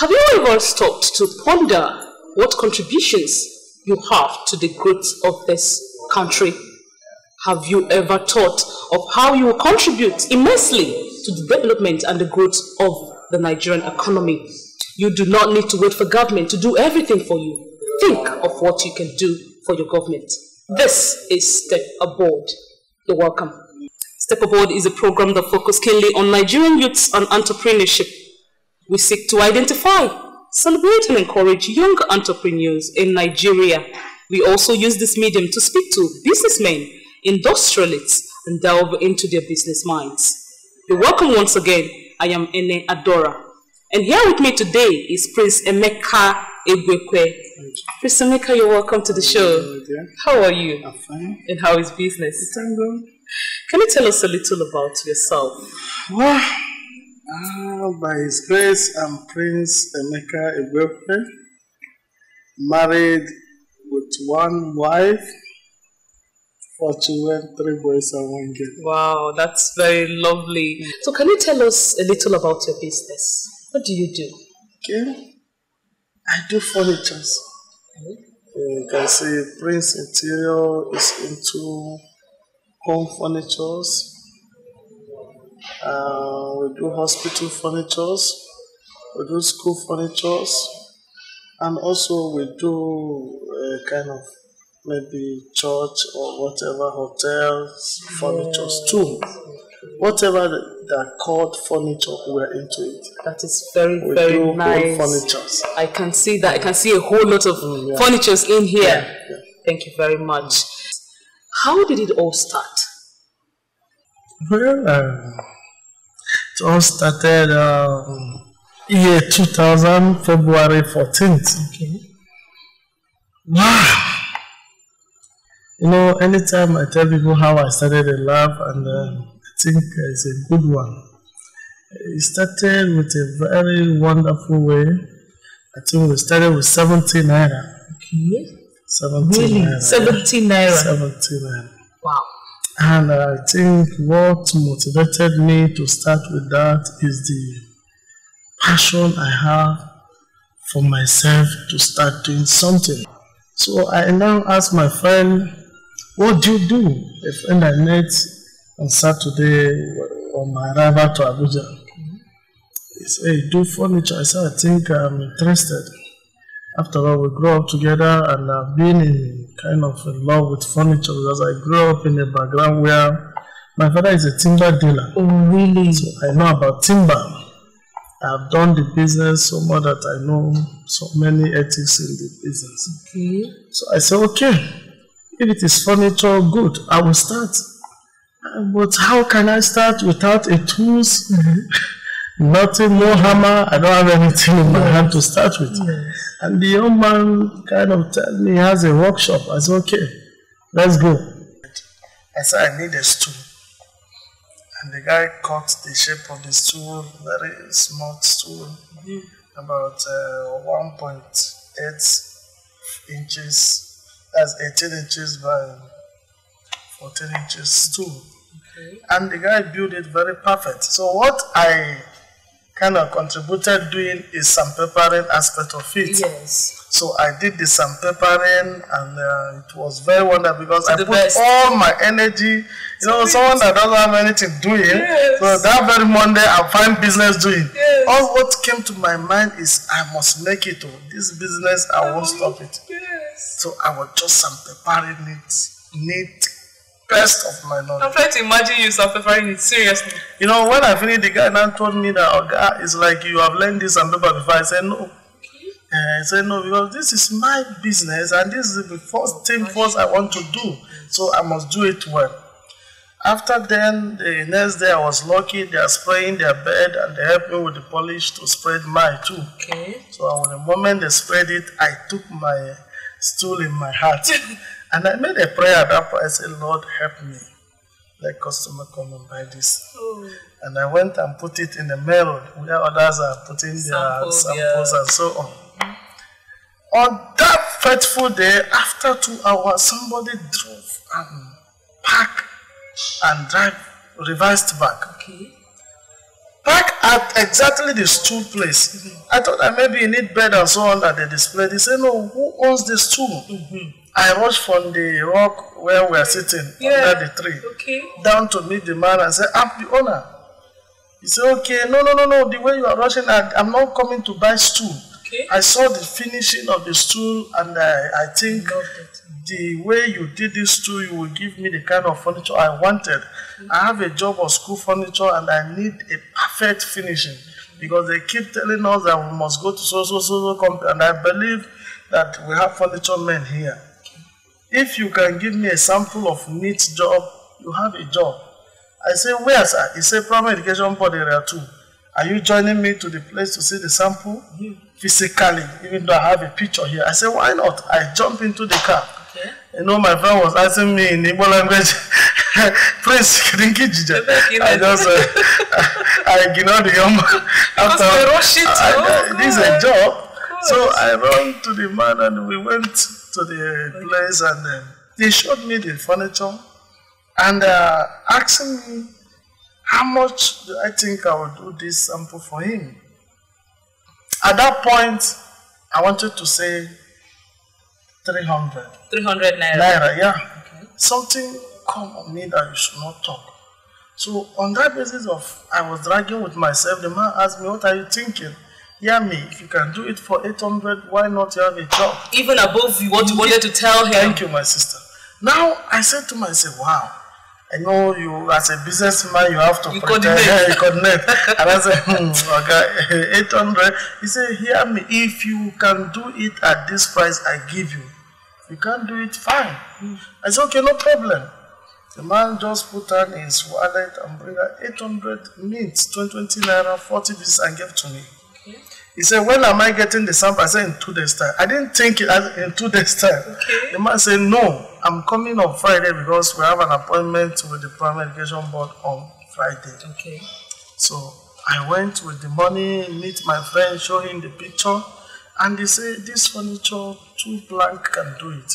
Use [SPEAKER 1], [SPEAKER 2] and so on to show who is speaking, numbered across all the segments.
[SPEAKER 1] Have you ever stopped to ponder what contributions you have to the growth of this country? Have you ever thought of how you contribute immensely to the development and the growth of the Nigerian economy? You do not need to wait for government to do everything for you. Think of what you can do for your government. This is Step Abode. You're welcome. Step Abode is a program that focuses keenly on Nigerian youths and entrepreneurship. We seek to identify, celebrate and encourage young entrepreneurs in Nigeria. We also use this medium to speak to businessmen, industrialists, and delve into their business minds. You're welcome once again. I am Ene Adora. And here with me today is Prince Emeka Egwuekwe. Prince Emeka, you're welcome to the show. How are you?
[SPEAKER 2] I'm fine.
[SPEAKER 1] And how is business? Can you tell us a little about yourself?
[SPEAKER 2] Well, uh, by His grace, I'm Prince Emeka Egwuekwe, married with one wife, four children, three boys and one girl.
[SPEAKER 1] Wow, that's very lovely. So can you tell us a little about your business? What do you do?
[SPEAKER 2] Okay. I do furnitures. You can see Prince Interior is into home furnitures. Uh, we do hospital furnitures. We do school furnitures. And also we do uh, kind of maybe church or whatever hotels furnitures too. Whatever that called furniture, we're into it.
[SPEAKER 1] That is very,
[SPEAKER 2] We
[SPEAKER 1] very
[SPEAKER 2] do
[SPEAKER 1] nice.
[SPEAKER 2] furnitures.
[SPEAKER 1] I can see that. I can see a whole lot of
[SPEAKER 2] Mm, yeah.
[SPEAKER 1] furnitures in here.
[SPEAKER 2] Yeah.
[SPEAKER 1] Thank you very much. How did it all start?
[SPEAKER 2] Well, um, it all started um, year 2000, February 14th.
[SPEAKER 1] Okay.
[SPEAKER 2] Wow! You know, anytime I tell people how I started in love, and um, I think it's a good one. It started with a very wonderful way. I think we started with 17 naira.
[SPEAKER 1] Okay.
[SPEAKER 2] 17
[SPEAKER 1] Really?
[SPEAKER 2] naira.
[SPEAKER 1] 17 naira.
[SPEAKER 2] 17 naira.
[SPEAKER 1] Wow.
[SPEAKER 2] And I think what motivated me to start with that is the passion I have for myself to start doing something. So I now asked my friend, What do you do? A friend I met on Saturday on my arrival to Abuja. He said, do furniture? I said, I think I'm interested. After all, we grew up together and I've been in kind of in love with furniture because I grew up in a background where my father is a timber dealer.
[SPEAKER 1] Oh, really?
[SPEAKER 2] So I know about timber. I've done the business so much that I know so many ethics in the business.
[SPEAKER 1] Okay.
[SPEAKER 2] So I said, okay, if it is furniture, good, I will start. But how can I start without a tools? Mm-hmm. Nothing, no hammer. I don't have anything in my hand to start with. And the young man kind of told me he has a workshop. I said, okay, let's go. I said, I need a stool. And the guy cut the shape of the stool, very small stool, about uh, 1.8 inches, that's 18 inches by 14 inches stool. Okay. And the guy built it very perfect. So what I kind of contributed doing is sandpapering aspect of it.
[SPEAKER 1] Yes.
[SPEAKER 2] So I did the sandpapering and uh, it was very wonderful because I
[SPEAKER 1] The
[SPEAKER 2] put
[SPEAKER 1] best.
[SPEAKER 2] all my energy, you know, someone that doesn't have anything doing.
[SPEAKER 1] Yes.
[SPEAKER 2] So that very Monday I find business doing.
[SPEAKER 1] Yes.
[SPEAKER 2] All what came to my mind is I must make it. Oh, this business I won't stop it.
[SPEAKER 1] Yes.
[SPEAKER 2] So I was just sandpapering it, neat, best of my knowledge.
[SPEAKER 1] I'm trying to imagine you suffering it seriously.
[SPEAKER 2] You know, when I finished, the guy now told me that, oh, God, it's like you have learned this and paper before. I said, no. Uh, I said, no, because this is my business and this is the first thing first I want to do. So I must do it well. After then, the next day I was lucky. They are spraying their bed and they helped me with the polish to spread mine too.
[SPEAKER 1] Okay.
[SPEAKER 2] So the moment they spread it, I took my stool in my heart and I made a prayer at that point. I said, Lord, help me. Let customer come and buy this.
[SPEAKER 1] Oh.
[SPEAKER 2] And I went and put it in the road where others are putting their
[SPEAKER 1] Samples, yeah.
[SPEAKER 2] and so on. On that fateful day, after two hours, somebody drove and parked and drive reversed back.
[SPEAKER 1] Okay.
[SPEAKER 2] Park at exactly the stool place. Mm-hmm. I thought that maybe you need bed and so on that they display. They say, no, who owns this stool? Mm-hmm. I rushed from the rock where we are sitting yeah. under the tree
[SPEAKER 1] okay.
[SPEAKER 2] down to meet the man and say, I'm the owner. He said, okay, no, no, no, no, the way you are rushing, I, I'm not coming to buy stool.
[SPEAKER 1] Okay.
[SPEAKER 2] I saw the finishing of the stool and I, I think the way you did this stool, you will give me the kind of furniture I wanted. Mm-hmm. I have a job of school furniture and I need a perfect finishing because they keep telling us that we must go to so so so so company and I believe that we have furniture men here. If you can give me a sample of neat job, you have a job. I say, where, sir? He said, primary education board area two. Are you joining me to the place to see the sample? Mm. Physically, even though I have a picture here. I said, why not? I jump into the car.
[SPEAKER 1] Okay.
[SPEAKER 2] You know, my friend was asking me in Igbo language, Prince Kirinki Jija. I just, uh, I, I ignored the young man.
[SPEAKER 1] After, I,
[SPEAKER 2] I, this is a job. So I ran to the man and we went to the okay. place and uh, they showed me the furniture and uh, asking me how much do I think I would do this sample for him. At that point, I wanted to say 300.
[SPEAKER 1] 300 naira.
[SPEAKER 2] Naira, yeah. Okay. Something come on me that you should not talk. So on that basis of I was dragging with myself, the man asked me, what are you thinking? Hear me, if you can do it for 800, why not you have a job?
[SPEAKER 1] Even above you what you wanted to tell him.
[SPEAKER 2] Thank you, my sister. Now, I said to myself, wow, I know you, as a businessman, you have to
[SPEAKER 1] you coordinate.
[SPEAKER 2] you coordinate. and I said, hmm, okay, 800. He said, hear me, if you can do it at this price I give you, you can't do it, fine. I said, okay, no problem. The man just put on his wallet and bring out 800 mints, 20 naira, 40 pieces and gave to me. Okay. He said, when am I getting the sample? I said, in two days' time. I didn't think it in two days' time.
[SPEAKER 1] Okay.
[SPEAKER 2] The man said, no, I'm coming on Friday because we have an appointment with the Primary Education Board on Friday.
[SPEAKER 1] Okay.
[SPEAKER 2] So I went with the money, meet my friend, show him the picture, and they say, this furniture, two blank can do it.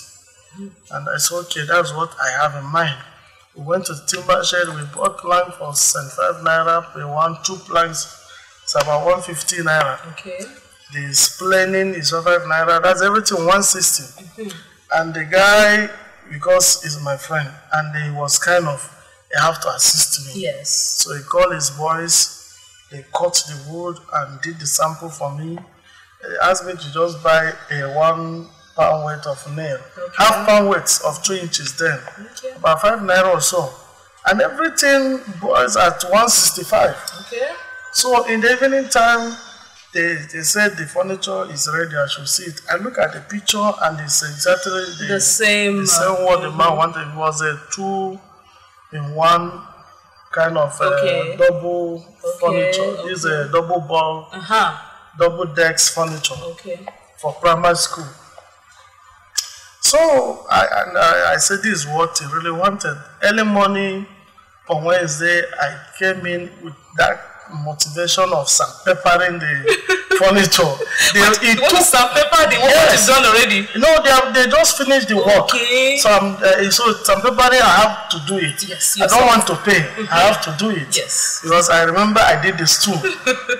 [SPEAKER 2] Mm. And I said, okay, that's what I have in mind. We went to the timber shed, we bought plank for 75 naira We want two planks it's about 150 naira.
[SPEAKER 1] Okay.
[SPEAKER 2] The splaining is 5 naira. That's everything 160. Mm-hmm. And the guy, because he's my friend, and he was kind of, he have to assist me.
[SPEAKER 1] Yes.
[SPEAKER 2] So he called his boys, they cut the wood and did the sample for me. He asked me to just buy a one pound weight of nail. Okay. Half pound weight of two inches then.
[SPEAKER 1] Okay.
[SPEAKER 2] About five naira or so. And everything was at 165.
[SPEAKER 1] Okay.
[SPEAKER 2] So in the evening time, they, they said the furniture is ready, I should see it. I look at the picture and it's exactly the,
[SPEAKER 1] the same,
[SPEAKER 2] the same uh, what the man wanted. It was a two in one kind of uh, double
[SPEAKER 1] okay.
[SPEAKER 2] furniture.
[SPEAKER 1] Okay.
[SPEAKER 2] This a double ball,
[SPEAKER 1] uh-huh.
[SPEAKER 2] double decks furniture
[SPEAKER 1] okay.
[SPEAKER 2] for primary school. So I, and I, I said this is what he really wanted. Early morning on Wednesday, I came in with that motivation of sandpapering the furniture.
[SPEAKER 1] They, it what took, sandpaper the work yes. done already?
[SPEAKER 2] No, they have, they just finished the work.
[SPEAKER 1] Okay.
[SPEAKER 2] So I'm, uh, so sandpapering I have to do it.
[SPEAKER 1] Yes.
[SPEAKER 2] I don't want to pay. Mm-hmm. I have to do it.
[SPEAKER 1] Yes.
[SPEAKER 2] Because I remember I did this too.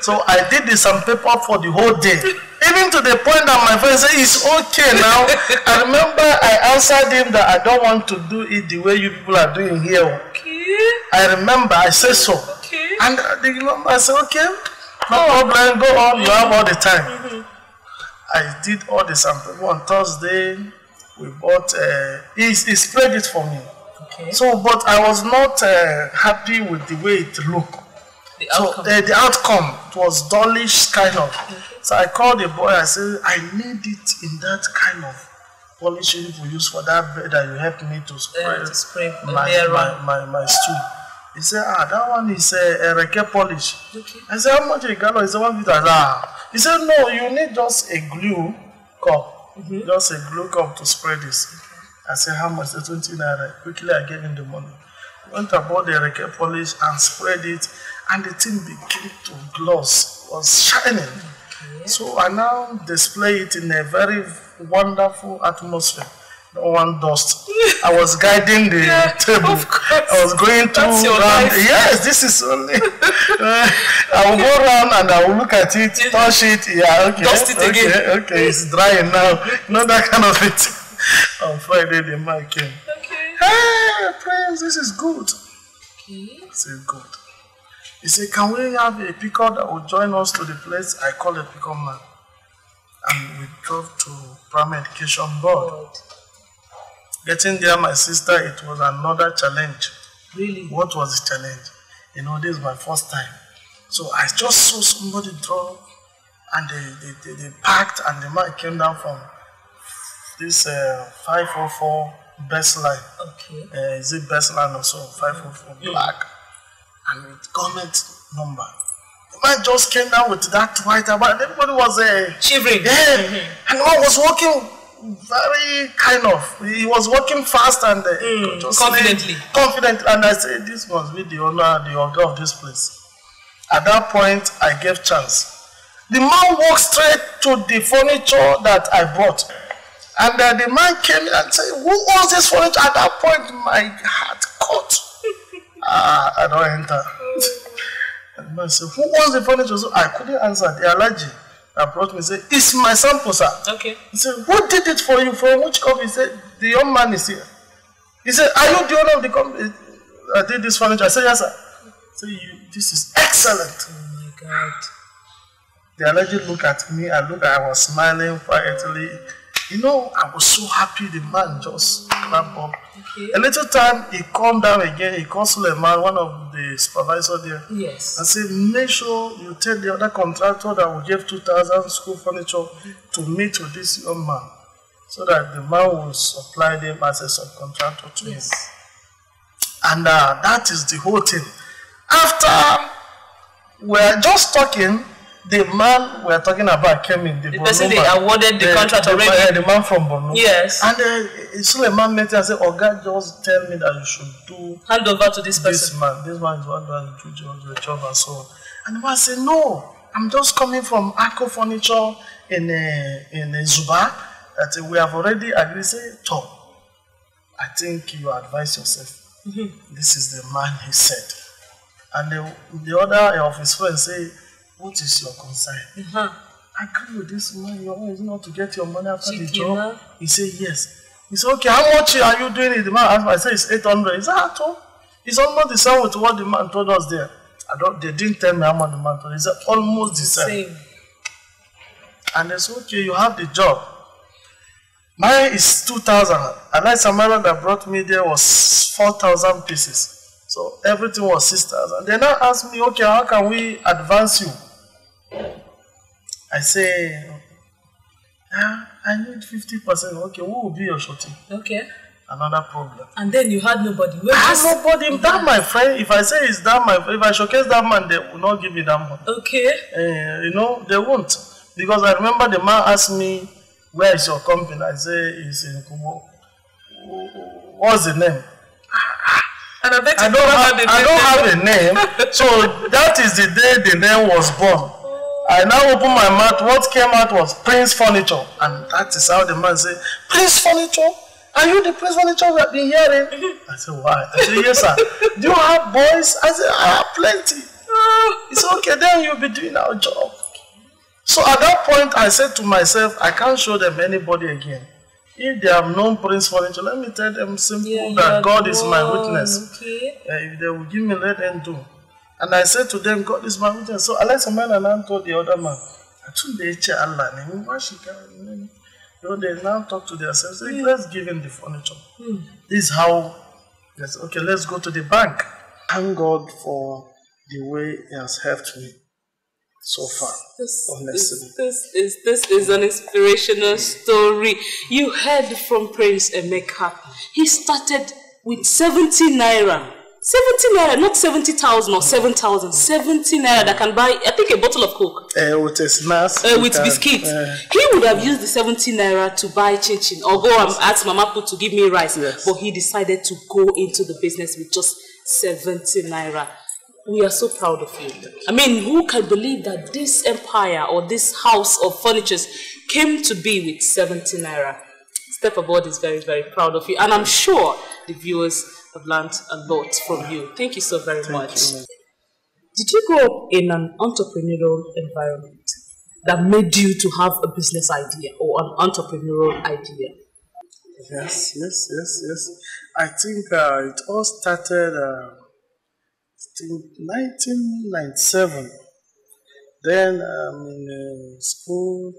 [SPEAKER 2] so I did the sandpaper for the whole day. Even to the point that my friend said it's okay now. I remember I answered him that I don't want to do it the way you people are doing here.
[SPEAKER 1] Okay.
[SPEAKER 2] I remember I said so. And uh, the imam, I said, okay, no problem, go on, you have all the time.
[SPEAKER 1] Mm-hmm.
[SPEAKER 2] I did all the sample on Thursday. We bought, uh, he, he sprayed it for me.
[SPEAKER 1] Okay.
[SPEAKER 2] So, but I was not uh, happy with the way it looked.
[SPEAKER 1] The
[SPEAKER 2] so
[SPEAKER 1] outcome.
[SPEAKER 2] uh, the outcome it was dullish kind of.
[SPEAKER 1] Okay.
[SPEAKER 2] So I called the boy. I said I need it in that kind of polishing we use for that bed that you helped me to spray,
[SPEAKER 1] Uh, to spray
[SPEAKER 2] my,
[SPEAKER 1] layer
[SPEAKER 2] my, my, my stool. He said, ah, that one is a, a reke polish.
[SPEAKER 1] Okay.
[SPEAKER 2] I said, how much a gallon? He said, one liter. Ah. He said, no, you need just a glue cup.
[SPEAKER 1] Mhm.
[SPEAKER 2] Just a glue cup to spray this. I said, how much? He said, 20 naira. Quickly, I gave him the money. Went about the reke polish and sprayed it. And the thing began to gloss. was shining.
[SPEAKER 1] Okay.
[SPEAKER 2] So I now display it in a very wonderful atmosphere. One dust. I was guiding the
[SPEAKER 1] yeah,
[SPEAKER 2] table. I was going to round.
[SPEAKER 1] life.
[SPEAKER 2] Yes, this is only. uh, I will go around and I will look at it, touch it. Yeah, okay.
[SPEAKER 1] Dust it
[SPEAKER 2] okay,
[SPEAKER 1] again.
[SPEAKER 2] Okay, it's drying now. Not that kind of it. On Friday, the man came.
[SPEAKER 1] Okay.
[SPEAKER 2] Hey, Prince, this is good.
[SPEAKER 1] Okay.
[SPEAKER 2] Said, good. He said, can we have a pickup that will join us to the place? I call a pickup man. And we drove to Primary Education Board.
[SPEAKER 1] God.
[SPEAKER 2] Getting there, my sister, it was another challenge.
[SPEAKER 1] Really?
[SPEAKER 2] What was the challenge? You know, this is my first time. So I just saw somebody drove and they, they, they, they parked and the man came down from this uh, 544 best line.
[SPEAKER 1] Okay.
[SPEAKER 2] Uh, is it best line or so? 544 black. And with government number. The man just came down with that white about everybody was uh,
[SPEAKER 1] Shivering.
[SPEAKER 2] yeah, and the man was walking very kind of. He was walking fast and uh, just
[SPEAKER 1] confidently.
[SPEAKER 2] confident. And I said, this must be the owner, the owner of this place. At that point, I gave chance. The man walked straight to the furniture that I bought. And uh, the man came in and said, Who owns this furniture? At that point, my heart caught. ah, I don't enter. and the man said, Who owns the furniture? So I couldn't answer. The allergy brought me said, It's my sample, sir.
[SPEAKER 1] Okay.
[SPEAKER 2] He said, Who did it for you? From which company? He said, The young man is here. He said, Are you the owner of the company that did this furniture? I said, Yes, sir. Said, you, This is excellent.
[SPEAKER 1] Oh my God.
[SPEAKER 2] The allergy looked at me. I looked, I was smiling quietly. You know, I was so happy the man just clapped up.
[SPEAKER 1] Okay.
[SPEAKER 2] A little time, he calmed down again. He called Suleiman, one of the supervisor there,
[SPEAKER 1] Yes.
[SPEAKER 2] and said, make sure you tell the other contractor that we gave 2,000 school furniture to meet with this young man so that the man will supply them as a subcontractor to him.
[SPEAKER 1] Yes.
[SPEAKER 2] And uh, that is the whole thing. After we're just talking, the man we're talking about came in. The,
[SPEAKER 1] The person they
[SPEAKER 2] man.
[SPEAKER 1] awarded the contract
[SPEAKER 2] the,
[SPEAKER 1] already.
[SPEAKER 2] yeah, the man from Borno.
[SPEAKER 1] Yes.
[SPEAKER 2] And uh, Suleiman met me and said, God just tell me that you should do
[SPEAKER 1] Hand over to this
[SPEAKER 2] this
[SPEAKER 1] person.
[SPEAKER 2] man. This man is one that do the job and so on. And the man said, No, I'm just coming from Akko Furniture in uh, in uh, Zuba that uh, we have already agreed. Say, Tom, I think you advise yourself. This is the man he said. And the, the other of his friends say, What is your concern?
[SPEAKER 1] Uh-huh.
[SPEAKER 2] I agree with this man. Your own is not to get your money after the
[SPEAKER 1] Chicken, huh?
[SPEAKER 2] job. He said, Yes. He said, Okay, how much are you doing it? The man asked me, I said, It's 800. He said, Ah, Tom, it's almost the same with what the man told us there. I don't, they didn't tell me how much the man told. Said, Almost the same.
[SPEAKER 1] Same.
[SPEAKER 2] And they said, Okay, you have the job. Mine is 2,000. And like Samara that brought me there was 4,000 pieces. So everything was 6,000. They now asked me, okay, how can we advance you? I say, ah, I need 50%. Okay, who will be your shorty?
[SPEAKER 1] Okay.
[SPEAKER 2] Another problem.
[SPEAKER 1] And then you had nobody. Where
[SPEAKER 2] I
[SPEAKER 1] was-
[SPEAKER 2] have nobody. That my friend. If I say it's that my, if I showcase that man, they will not give me that money.
[SPEAKER 1] Okay.
[SPEAKER 2] Eh, you know, they won't. Because I remember the man asked me, where is your company? I say, it's in Kubo. What's the name?
[SPEAKER 1] And I bet
[SPEAKER 2] I don't have,
[SPEAKER 1] the
[SPEAKER 2] I don't have a name. So that is the day the name was born. I now open my mouth. What came out was Prince Furniture. And that is how the man said, Prince Furniture? Are you the Prince Furniture we have been hearing? I said, why? I said, yes, sir. Do you have boys? I said, I have plenty. It's okay, then you'll be doing our job. So at that point, I said to myself, I can't show them anybody again. If they have known Prince Furniture, let me tell them simple
[SPEAKER 1] Yeah,
[SPEAKER 2] that God is my witness.
[SPEAKER 1] Okay.
[SPEAKER 2] Uh, if they will give me, let them do. And I said to them, God is my witness. So and I told the other man, I told the HR Allah, name, why she can you know, they now talk to themselves, say, hmm. let's give him the furniture. Hmm. This is how, yes, okay, let's go to the bank. Thank God for the way He has helped me so far.
[SPEAKER 1] This
[SPEAKER 2] Honestly.
[SPEAKER 1] is, this is this is an inspirational story. You heard from Prince Emeka. He started with 70 naira. 70 naira, not 70,000 or 7,000. 70 naira that can buy, I think, a bottle of Coke.
[SPEAKER 2] Uh, with a snacks.
[SPEAKER 1] uh, with
[SPEAKER 2] can,
[SPEAKER 1] biscuits.
[SPEAKER 2] uh,
[SPEAKER 1] he would have used the 70 naira to buy chin chin or go and ask Mama Put to give me rice.
[SPEAKER 2] Yes.
[SPEAKER 1] But he decided to go into the business with just 70 naira. We are so proud of you. I mean, who can believe that this empire or this house of furnitures came to be with 70 naira? Step Abode is very, very proud of you. And I'm sure the viewers have learned a lot from you. Thank you so very
[SPEAKER 2] Thank
[SPEAKER 1] much.
[SPEAKER 2] you.
[SPEAKER 1] Did you grow up in an entrepreneurial environment that made you to have a business idea or an entrepreneurial idea?
[SPEAKER 2] Yes, yes, yes, yes. I think uh, it all started uh, in 1997. Then I'm in uh, school,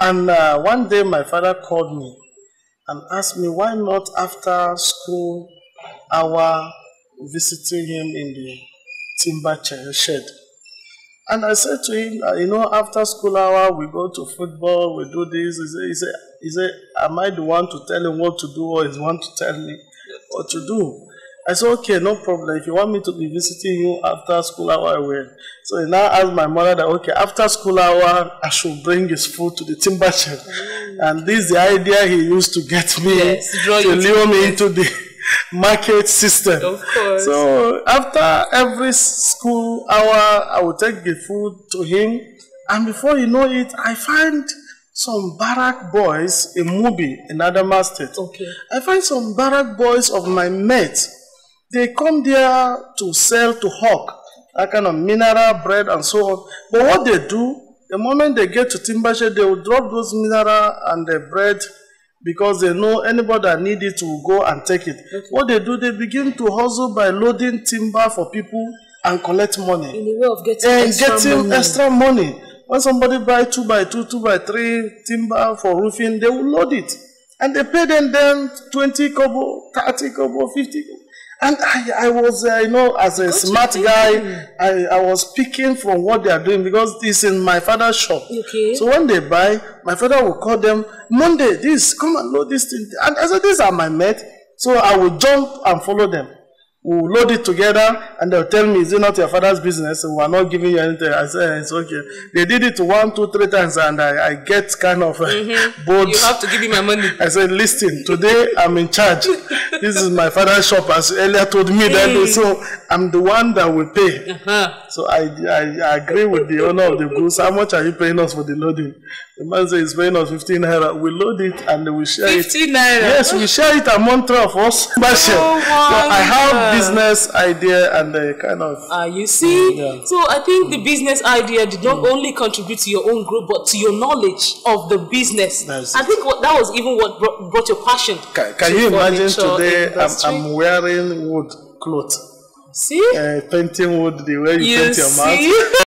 [SPEAKER 2] and uh, one day my father called me and asked me why not after school hour visiting him in the timber shed. And I said to him, uh, you know, after school hour, we go to football, we do this. He said, he said, he said, am I the one to tell him what to do or is one to tell me what to do? I said, okay, no problem. If you want me to be visiting you after school hour, I will. So he now asked my mother that, okay, after school hour, I should bring his food to the timber shed. And this is the idea he used to get me
[SPEAKER 1] Yes,
[SPEAKER 2] to lure me into the market system.
[SPEAKER 1] Of course.
[SPEAKER 2] So after every school hour, I would take the food to him, and before you know it, I find some barrack boys in Mubi in Adama State.
[SPEAKER 1] Okay.
[SPEAKER 2] I find some barrack boys of my mates. They come there to sell to hawk that kind of mineral bread and so on. But what they do, the moment they get to Timbershed, they will drop those mineral and the bread because they know anybody that need it will go and take it. What they do, they begin to hustle by loading timber for people and collect money
[SPEAKER 1] In a way of getting
[SPEAKER 2] and
[SPEAKER 1] extra
[SPEAKER 2] getting
[SPEAKER 1] money.
[SPEAKER 2] extra money. When somebody buy two by two, two by three timber for roofing, they will load it. And they pay them then 20 kobo, 30 kobo, 50 kobo. And I, I was, uh, you know, as a smart guy, I, I was picking from what they are doing because it's in my father's shop.
[SPEAKER 1] Okay.
[SPEAKER 2] So when they buy, my father will call them, Monday, this, come and load this thing. And I said, these are my mates. So I will jump and follow them. We'll load it together and they'll tell me, is it not your father's business? So we're not giving you anything. I said, it's okay. They did it one, two, three times and I, I get kind of uh, bold.
[SPEAKER 1] You have to give me my money.
[SPEAKER 2] I said, listen, today I'm in charge. this is my father's shop, as earlier told me that day. So I'm the one that will pay.
[SPEAKER 1] Uh-huh.
[SPEAKER 2] So I, I, I agree with the owner of the goods. How much are you paying us for the loading? The man says he's paying us 15 naira. We load it and we share it.
[SPEAKER 1] 50 naira.
[SPEAKER 2] Yes, we share it among three of us. But so I have business idea and a kind of
[SPEAKER 1] Ah, you see?
[SPEAKER 2] Yeah.
[SPEAKER 1] So I think the business idea did not only contribute to your own growth, but to your knowledge of the business.
[SPEAKER 2] That's
[SPEAKER 1] I think what, that was even what brought, brought your passion.
[SPEAKER 2] Can, can you imagine today I'm. I'm wearing wood clothes,
[SPEAKER 1] See?
[SPEAKER 2] uh, painting wood the way you,
[SPEAKER 1] you
[SPEAKER 2] paint your mouth.
[SPEAKER 1] see?